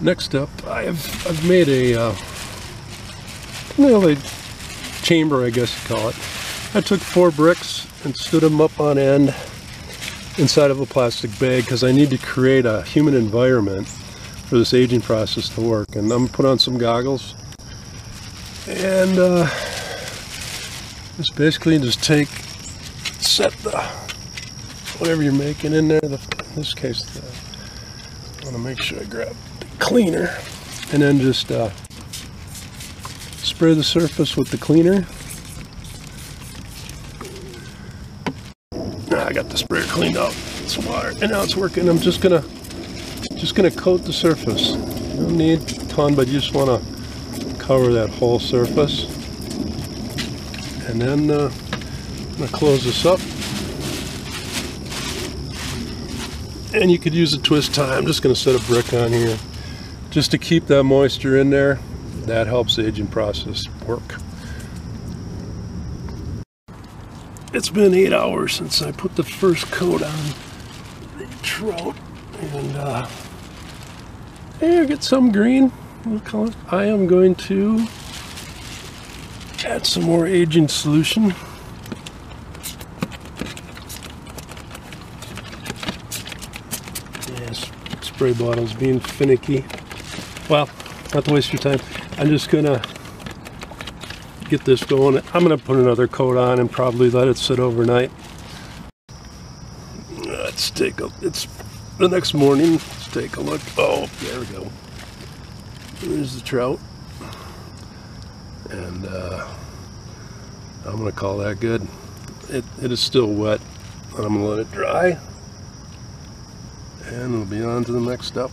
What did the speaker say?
Next up, I've I've made a uh, know, a chamber, I guess you call it. I took four bricks and stood them up on end inside of a plastic bag because I need to create a human environment for this aging process to work. And I'm gonna put on some goggles and uh, just basically just take set the whatever you're making in there. The, in this case, the, I want to make sure I grab the cleaner and then just uh, spray the surface with the cleaner. Now I got the sprayer cleaned up. It's water, and now it's working. I'm just gonna just gonna coat the surface. You don't need a ton, but you just want to cover that whole surface. And then uh, I'm gonna close this up. And you could use a twist tie. I'm just gonna set a brick on here just to keep that moisture in there. That helps the aging process work. It's been eight hours since I put the first coat on the trout, and uh, yeah, get some green. I am going to add some more aging solution. Spray bottles being finicky. Well, not to waste your time. I'm just gonna get this going. I'm gonna put another coat on and probably let it sit overnight. Let's take a, it's the next morning. Let's take a look. Oh, there we go. There's the trout. And uh, I'm gonna call that good. It, it is still wet, I'm gonna let it dry. And we'll be on to the next step.